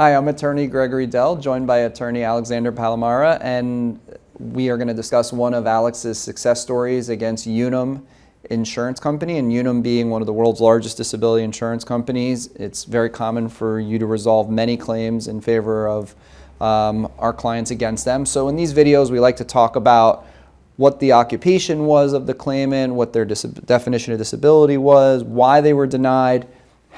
Hi, I'm attorney Gregory Dell, joined by attorney Alexander Palamara, and we are going to discuss one of Alex's success stories against Unum Insurance Company, and Unum being one of the world's largest disability insurance companies. It's very common for you to resolve many claims in favor of um, our clients against them. So in these videos, we like to talk about what the occupation was of the claimant, what their definition of disability was, why they were denied,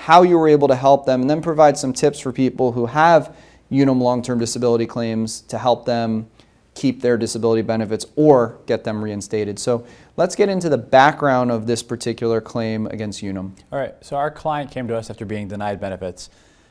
how you were able to help them, and then provide some tips for people who have Unum long-term disability claims to help them keep their disability benefits or get them reinstated. So let's get into the background of this particular claim against Unum. All right, so our client came to us after being denied benefits.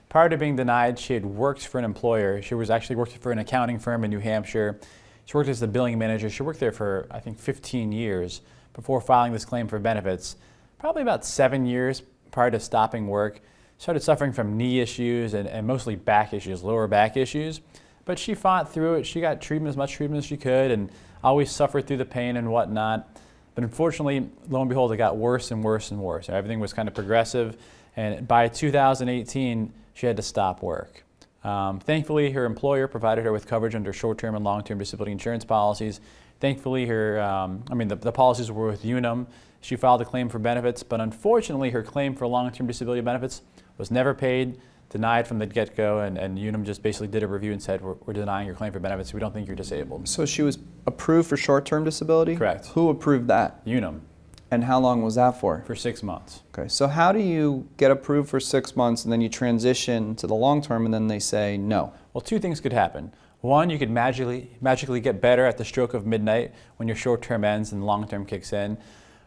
Prior to being denied, she had worked for an employer. She was actually working for an accounting firm in New Hampshire. She worked as the billing manager. She worked there for, I think, 15 years before filing this claim for benefits. Probably about seven years prior to stopping work, started suffering from knee issues and, and mostly back issues, lower back issues. But she fought through it. She got treatment as much treatment as she could and always suffered through the pain and whatnot. But unfortunately, lo and behold, it got worse and worse and worse. Everything was kind of progressive. And by 2018, she had to stop work. Um, thankfully, her employer provided her with coverage under short-term and long-term disability insurance policies. Thankfully, her, um, I mean, the, the policies were with Unum, she filed a claim for benefits, but unfortunately her claim for long-term disability benefits was never paid, denied from the get-go, and, and Unum just basically did a review and said, we're, we're, denying your claim for benefits. We don't think you're disabled. So she was approved for short-term disability? Correct. Who approved that? Unum. And how long was that for? For six months. Okay, so how do you get approved for six months and then you transition to the long term and then they say no? Well, two things could happen. One, you could magically, magically get better at the stroke of midnight when your short term ends and long term kicks in.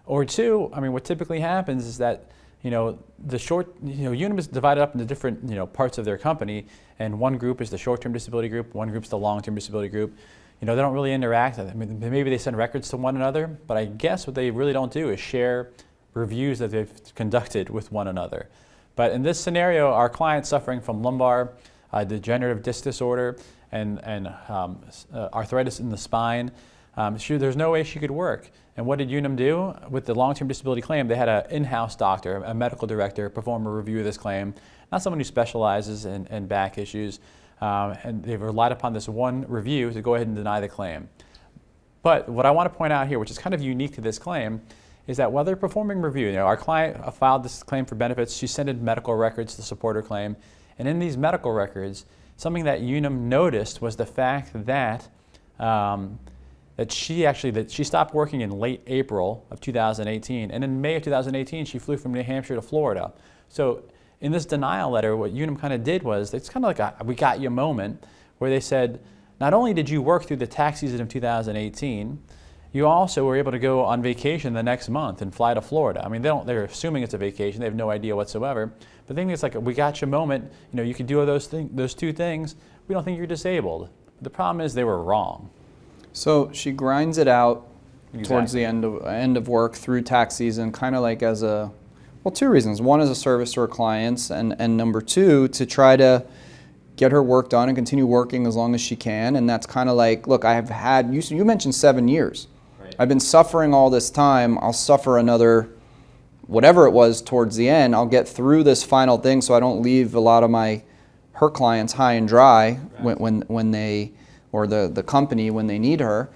Or two, I mean, what typically happens is that you know the short, you know, Unum is divided up into different you know parts of their company, and one group is the short-term disability group, one group is the long-term disability group. You know, they don't really interact. I mean, maybe they send records to one another, but I guess what they really don't do is share reviews that they've conducted with one another. But in this scenario, our client's suffering from lumbar uh, degenerative disc disorder and, and um, uh, arthritis in the spine. Um, she, there's no way she could work. And what did Unum do? With the long-term disability claim, they had an in-house doctor, a medical director, perform a review of this claim, not someone who specializes in, in back issues. Um, and they've relied upon this one review to go ahead and deny the claim. But what I want to point out here, which is kind of unique to this claim, is that while they're performing review, you know, our client filed this claim for benefits, she sent in medical records to support her claim, and in these medical records, something that Unum noticed was the fact that um, that she actually that she stopped working in late April of 2018, and in May of 2018 she flew from New Hampshire to Florida. So in this denial letter, what Unum kind of did was it's kind of like a "we got you" moment, where they said, not only did you work through the tax season of 2018, you also were able to go on vacation the next month and fly to Florida. I mean, they don't, they're assuming it's a vacation. They have no idea whatsoever. But the thing is, like, we got you moment. You know, you can do those, thing, those two things. We don't think you're disabled. The problem is they were wrong. So she grinds it out exactly. towards the end of end of work through tax season, kind of like as a well, two reasons. One is a service to her clients, and and number two to try to get her work done and continue working as long as she can. And that's kind of like, look, I have had you. You mentioned seven years. Right. I've been suffering all this time. I'll suffer another whatever it was towards the end. I'll get through this final thing so I don't leave a lot of my her clients high and dry right. when, when when they or the, the company when they need her.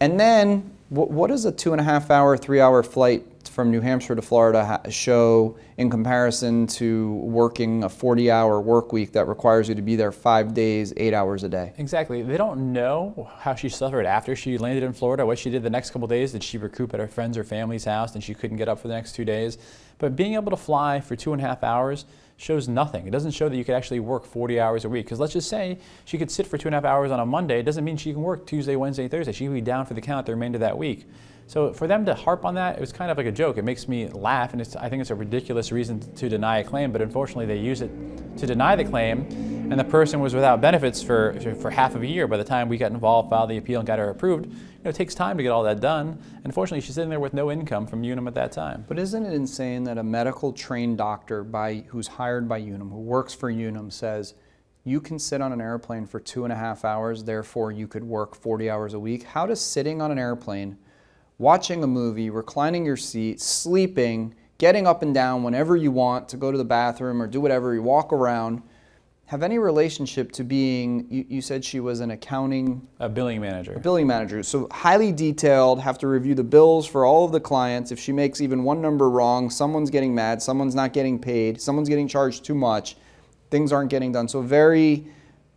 And then what, what does a two and a half hour, three hour flight from New Hampshire to Florida show in comparison to working a 40 hour work week that requires you to be there five days, eight hours a day? Exactly. They don't know how she suffered after she landed in Florida, what she did the next couple days. Did she recoup at her friend's or family's house and she couldn't get up for the next two days? But being able to fly for two and a half hours, shows nothing. It doesn't show that you could actually work 40 hours a week. Because let's just say she could sit for two and a half hours on a Monday. It doesn't mean she can work Tuesday, Wednesday, Thursday. She can be down for the count the remainder of that week. So for them to harp on that, it was kind of like a joke. It makes me laugh, and I think it's a ridiculous reason to deny a claim, but unfortunately they use it to deny the claim, and the person was without benefits for, for half of a year. By the time we got involved, filed the appeal, and got her approved, you know, it takes time to get all that done. Unfortunately, she's sitting there with no income from Unum at that time. But isn't it insane that a medical trained doctor by, who's hired by Unum, who works for Unum, says, you can sit on an airplane for two and a half hours, therefore you could work 40 hours a week. How does sitting on an airplane watching a movie, reclining your seat, sleeping, getting up and down whenever you want to go to the bathroom or do whatever, you walk around. have any relationship to being, you, you, said she was an accounting... A billing manager. A billing manager. So highly detailed, have to review the bills for all of the clients. If she makes even one number wrong, someone's getting mad, someone's not getting paid, someone's getting charged too much, things aren't getting done. So very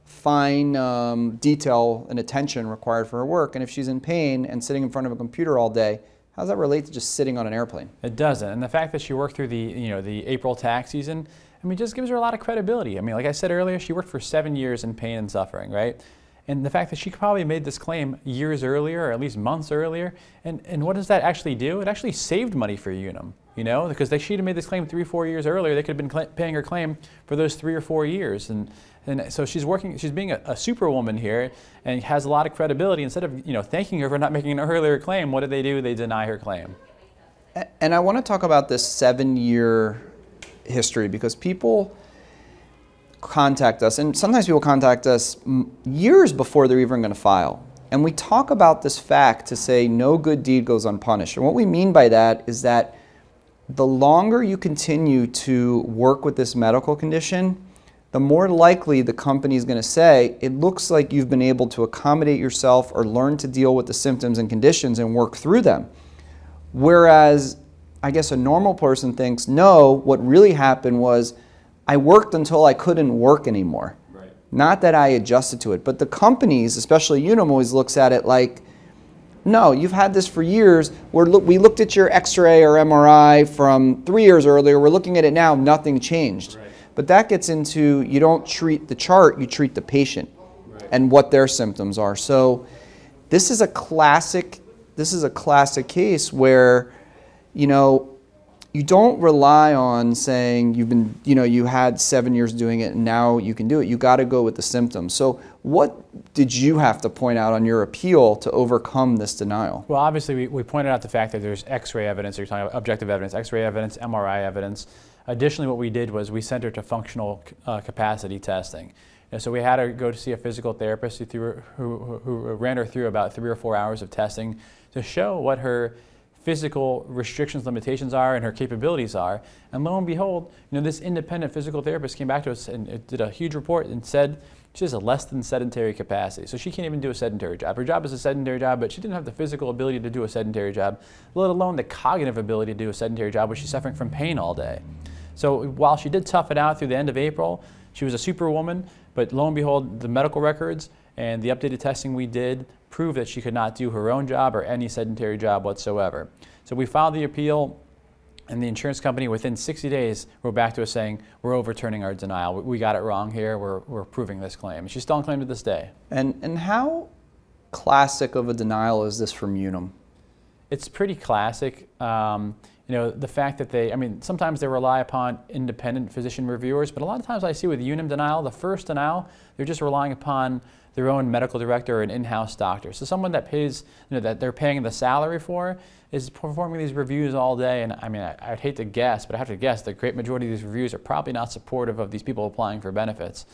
fine um, detail and attention required for her work. And if she's in pain and sitting in front of a computer all day, how does that relate to just sitting on an airplane? It doesn't. And the fact that she worked through the, you know, the April tax season, I mean, just gives her a lot of credibility. I mean, like I said earlier, she worked for seven years in pain and suffering, right? And the fact that she probably made this claim years earlier, or at least months earlier, and, and what does that actually do? It actually saved money for Unum, you know, because they, she'd have made this claim three, four years earlier, they could have been paying her claim for those three or four years. And, and so she's working, she's being a, a superwoman here and has a lot of credibility. Instead of, you know, thanking her for not making an earlier claim, what do they do? They deny her claim. And I want to talk about this seven year history because people contact us, and sometimes people contact us years before they're even going to file. And we talk about this fact to say no good deed goes unpunished. And what we mean by that is that the longer you continue to work with this medical condition, the more likely the company is going to say, it looks like you've been able to accommodate yourself or learn to deal with the symptoms and conditions and work through them. Whereas I guess a normal person thinks, no, what really happened was I worked until I couldn't work anymore. Right. Not that I adjusted to it. But the companies, especially Unum, always looks at it like, no, you've had this for years. We're we looked at your x-ray or MRI from three years earlier. We're looking at it now. Nothing changed. Right. But that gets into you don't treat the chart, you treat the patient right. and what their symptoms are. So this is a classic this is a classic case where, you know, you don't rely on saying you've been, you know, you had seven years doing it and now you can do it. You got to go with the symptoms. So, what did you have to point out on your appeal to overcome this denial? Well, obviously, we, we pointed out the fact that there's x ray evidence, you're talking about objective evidence, x ray evidence, MRI evidence. Additionally, what we did was we sent her to functional uh, capacity testing. And so we had her go to see a physical therapist who, threw, who, who ran her through about three or four hours of testing to show what her physical restrictions, limitations are, and her capabilities are. And lo and behold, you know, this independent physical therapist came back to us and did a huge report and said she has a less than sedentary capacity. So she can't even do a sedentary job. Her job is a sedentary job, but she didn't have the physical ability to do a sedentary job, let alone the cognitive ability to do a sedentary job, which she's suffering from pain all day. So while she did tough it out through the end of April, she was a superwoman, but lo and behold, the medical records and the updated testing we did proved that she could not do her own job or any sedentary job whatsoever. So we filed the appeal, and the insurance company, within 60 days, wrote back to us saying, we're overturning our denial. We got it wrong here. We're, we're approving this claim. And she's still on claim to this day. And, and how classic of a denial is this from Unum? It's pretty classic. Um, you know, the fact that they, I mean, sometimes they rely upon independent physician reviewers, but a lot of times I see with Unum denial, the first denial, they're just relying upon their own medical director or an in-house doctor. So someone that pays, you know, that they're paying the salary for is performing these reviews all day. And I mean, I, would hate to guess, but I have to guess the great majority of these reviews are probably not supportive of these people applying for benefits.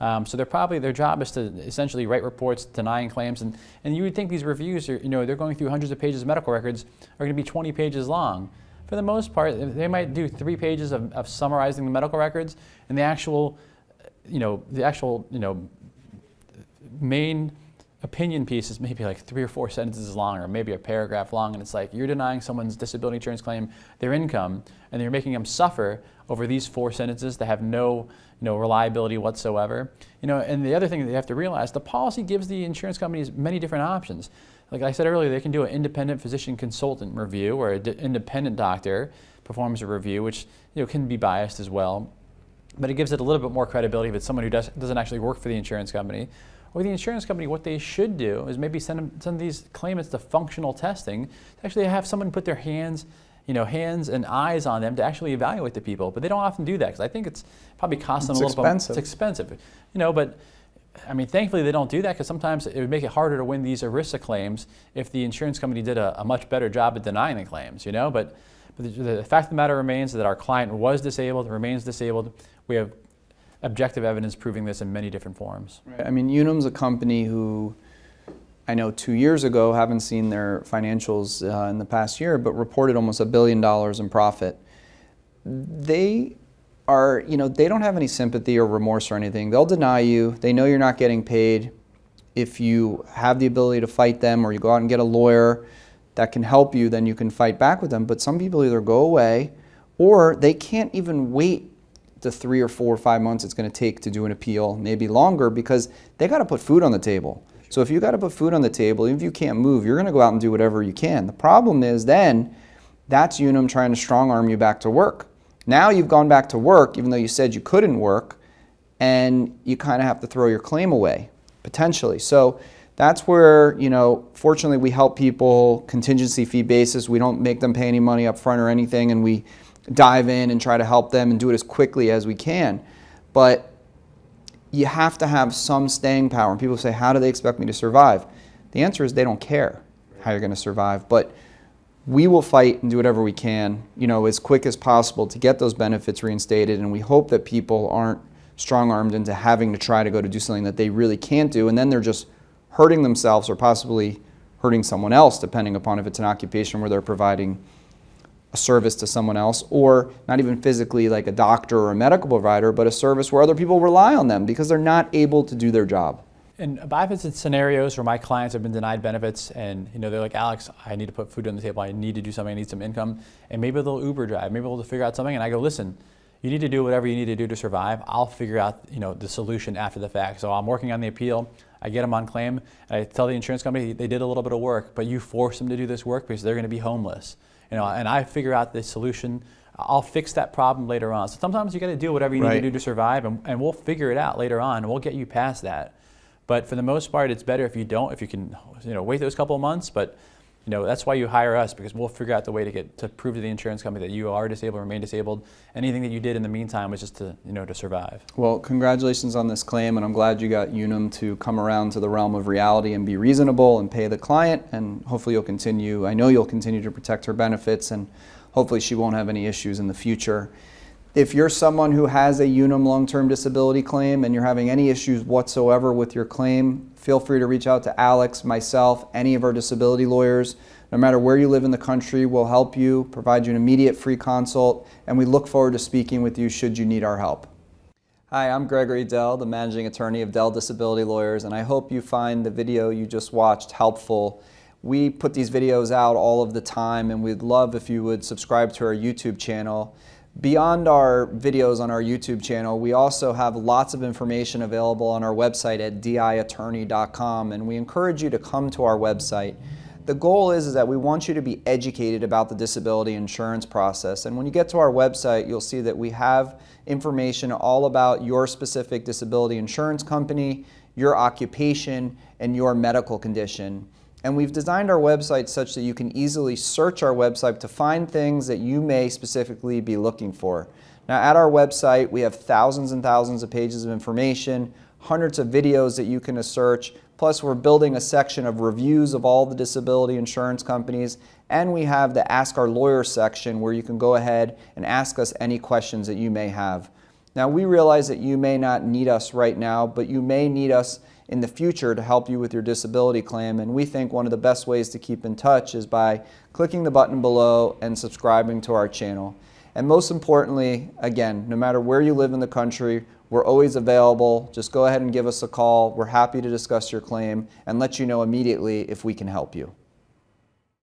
Um, so they're probably, their job is to essentially write reports denying claims. And, and you would think these reviews are, you know, they're going through hundreds of pages of medical records are going to be 20 pages long. For the most part, they might do three pages of, of summarizing the medical records and the actual, you know, the actual, you know, main opinion piece is maybe like three or four sentences long or maybe a paragraph long and it's like you're denying someone's disability insurance claim their income and you're making them suffer over these four sentences that have no you know, reliability whatsoever. You know, and the other thing that you have to realize, the policy gives the insurance companies many different options. Like I said earlier, they can do an independent physician consultant review where an independent doctor performs a review, which you know, can be biased as well. But it gives it a little bit more credibility if it's someone who does, doesn't actually work for the insurance company or the insurance company, what they should do is maybe send, them, send these claimants to functional testing to actually have someone put their hands, you know, hands and eyes on them to actually evaluate the people. But they don't often do that because I think it's probably costs them a little expensive. bit. It's expensive, you know. But I mean, thankfully they don't do that because sometimes it would make it harder to win these ERISA claims if the insurance company did a, a much better job at denying the claims, you know. But, but the, the fact of the matter remains that our client was disabled, remains disabled. We have objective evidence proving this in many different forms. Right. I mean, Unum's a company who I know two years ago, haven't seen their financials uh, in the past year, but reported almost a billion dollars in profit. They are, you know, they don't have any sympathy or remorse or anything. They'll deny you. They know you're not getting paid. If you have the ability to fight them or you go out and get a lawyer that can help you, then you can fight back with them. But some people either go away or they can't even wait the three or four or five months it's going to take to do an appeal, maybe longer, because they got to put food on the table. So if you got to put food on the table, even if you can't move, you're going to go out and do whatever you can. The problem is then that's Unum trying to strong arm you back to work. Now you've gone back to work, even though you said you couldn't work, and you kind of have to throw your claim away, potentially. So that's where, you know, fortunately we help people contingency fee basis. We don't make them pay any money up front or anything, and we dive in and try to help them and do it as quickly as we can. But you have to have some staying power. And people say, how do they expect me to survive? The answer is they don't care how you're going to survive. But we will fight and do whatever we can, you know, as quick as possible to get those benefits reinstated. And we hope that people aren't strong-armed into having to try to go to do something that they really can't do. And then they're just hurting themselves or possibly hurting someone else, depending upon if it's an occupation where they're providing a service to someone else, or not even physically like a doctor or a medical provider, but a service where other people rely on them because they're not able to do their job. And I've had scenarios where my clients have been denied benefits, and you know they're like, Alex, I need to put food on the table. I need to do something. I need some income, and maybe they'll Uber drive. Maybe they'll figure out something, and I go, listen, you need to do whatever you need to do to survive. I'll figure out you know the solution after the fact. So I'm working on the appeal. I get them on claim. And I tell the insurance company they did a little bit of work, but you force them to do this work because they're going to be homeless you know, and I figure out the solution. I'll fix that problem later on. So sometimes you got to do whatever you right. need to do to survive, and, and we'll figure it out later on, and we'll get you past that. But for the most part, it's better if you don't, if you can, you know, wait those couple of months. But you know, that's why you hire us because we'll figure out the way to get to prove to the insurance company that you are disabled, or remain disabled. Anything that you did in the meantime was just to, you know, to survive. Well, congratulations on this claim, and I'm glad you got Unum to come around to the realm of reality and be reasonable and pay the client, and hopefully you'll continue. I know you'll continue to protect her benefits, and hopefully she won't have any issues in the future. If you're someone who has a Unum long-term disability claim and you're having any issues whatsoever with your claim, feel free to reach out to Alex, myself, any of our disability lawyers. No matter where you live in the country, we'll help you, provide you an immediate free consult, and we look forward to speaking with you should you need our help. Hi, I'm Gregory Dell, the managing attorney of Dell Disability Lawyers, and I hope you find the video you just watched helpful. We put these videos out all of the time, and we'd love if you would subscribe to our YouTube channel. Beyond our videos on our YouTube channel, we also have lots of information available on our website at diattorney.com and we encourage you to come to our website. The goal is, is that we want you to be educated about the disability insurance process and when you get to our website you'll see that we have information all about your specific disability insurance company, your occupation, and your medical condition. And we've designed our website such that you can easily search our website to find things that you may specifically be looking for. Now at our website, we have thousands and thousands of pages of information, hundreds of videos that you can search, plus we're building a section of reviews of all the disability insurance companies, and we have the Ask Our Lawyer section where you can go ahead and ask us any questions that you may have. Now we realize that you may not need us right now, but you may need us in the future to help you with your disability claim. And we think one of the best ways to keep in touch is by clicking the button below and subscribing to our channel. And most importantly, again, no matter where you live in the country, we're always available. Just go ahead and give us a call. We're happy to discuss your claim and let you know immediately if we can help you.